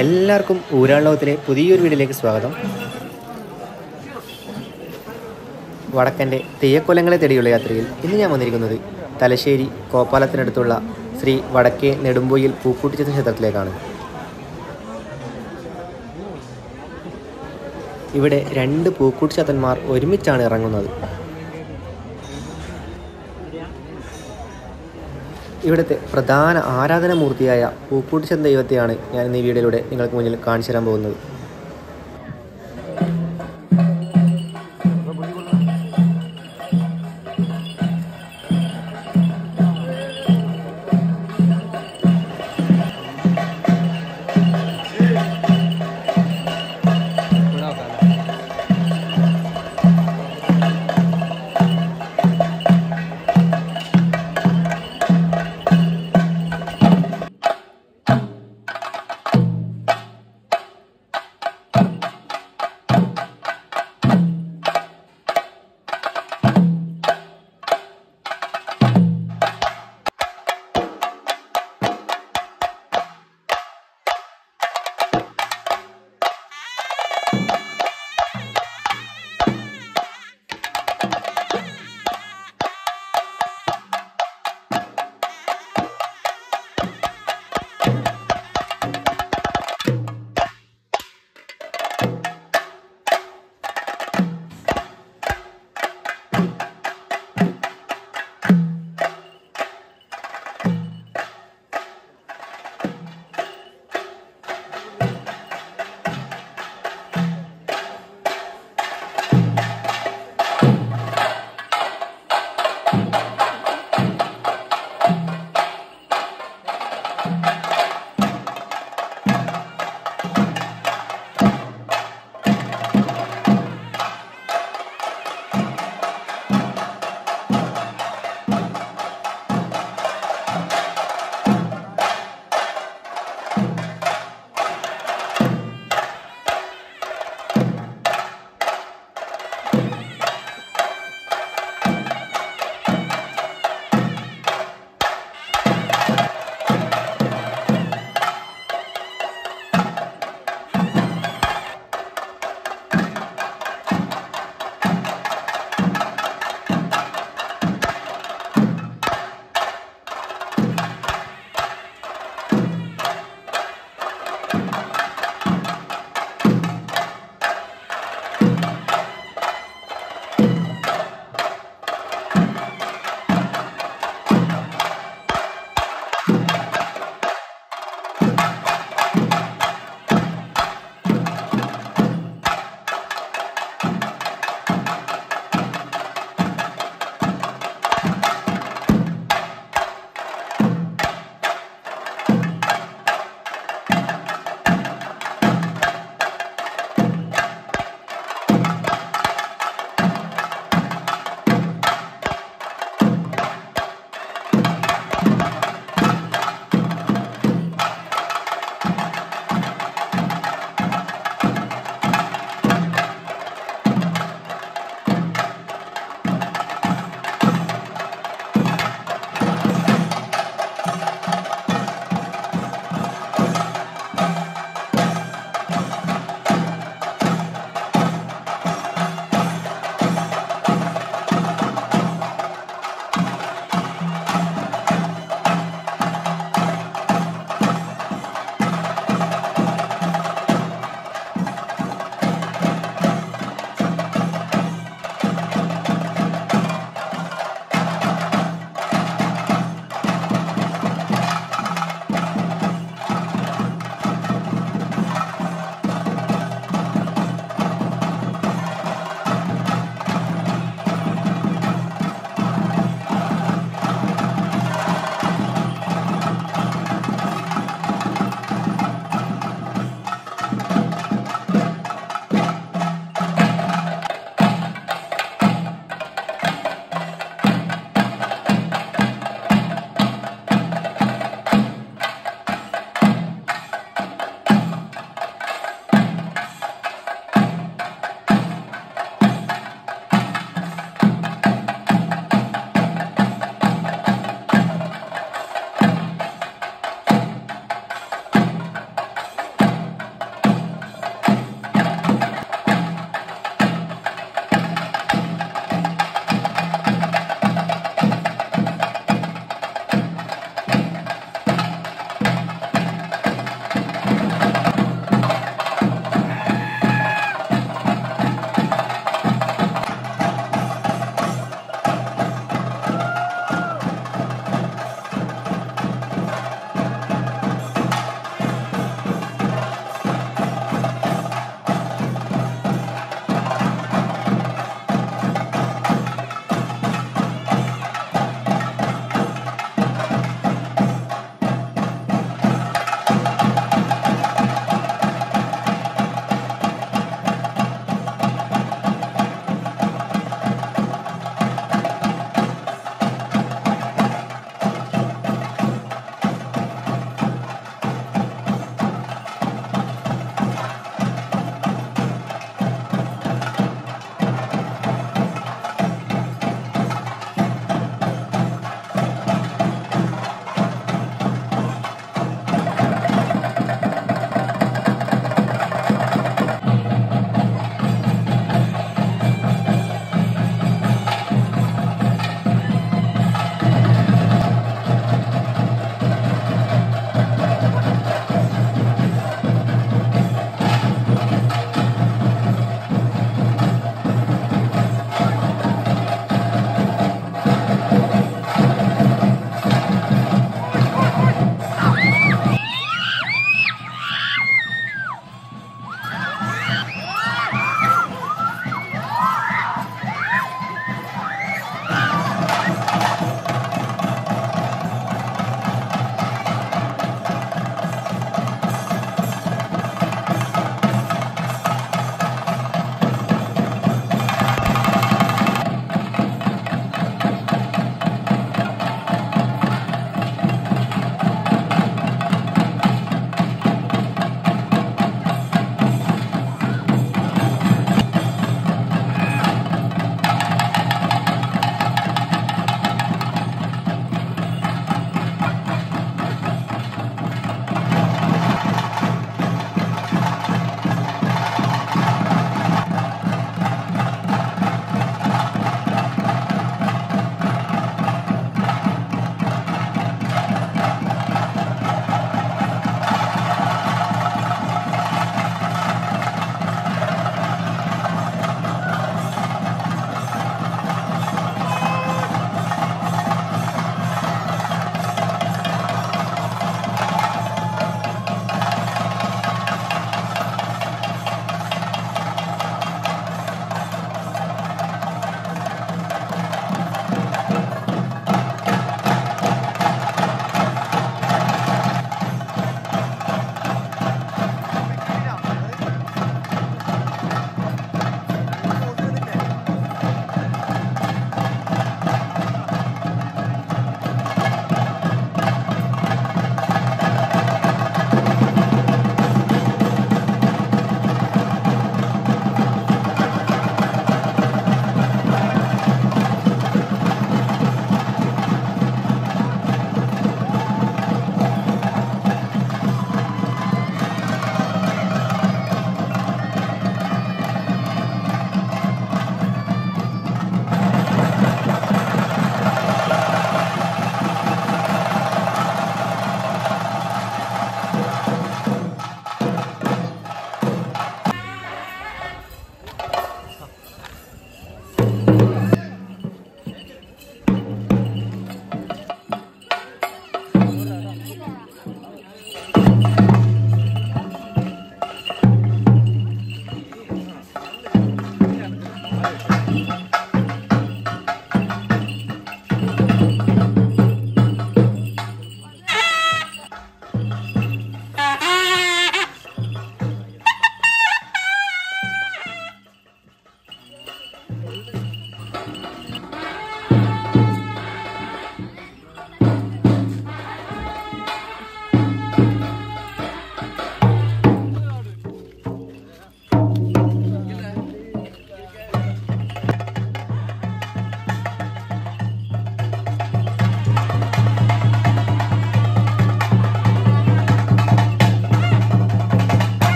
എല്ലാവർക്കും ഊരാളോകത്തിലെ പുതിയൊരു വീഡിയോയിലേക്ക് സ്വാഗതം. വടക്കന്റെ തെയ്യക്കൊലങ്ങളെ തേടിയുള്ള യാത്രയിൽ ഇന്ന് ഞാൻ വന്നിരിക്കുന്നത് തലശ്ശേരി കോപ്പാലത്തിനടുത്തുള്ള ശ്രീ വടക്കേ നെടുമ്പൊയിൽ പൂക്കൂട്ടിച്ചത് ക്ഷേത്രത്തിലേക്കാണ്. ഇവിടെ രണ്ട് പൂക്കൂട്ടിച്ചത്തന്മാർ ഒരുമിച്ചാണ് ഇറങ്ങുന്നത്. ഇവിടുത്തെ പ്രധാന ആരാധനാമൂർത്തിയായ പൂക്കൂട്ടിച്ചന്ത ദൈവത്തെയാണ് ഞാൻ ഈ വീഡിയോയിലൂടെ നിങ്ങൾക്ക് മുന്നിൽ കാണിച്ചു തരാൻ പോകുന്നത്.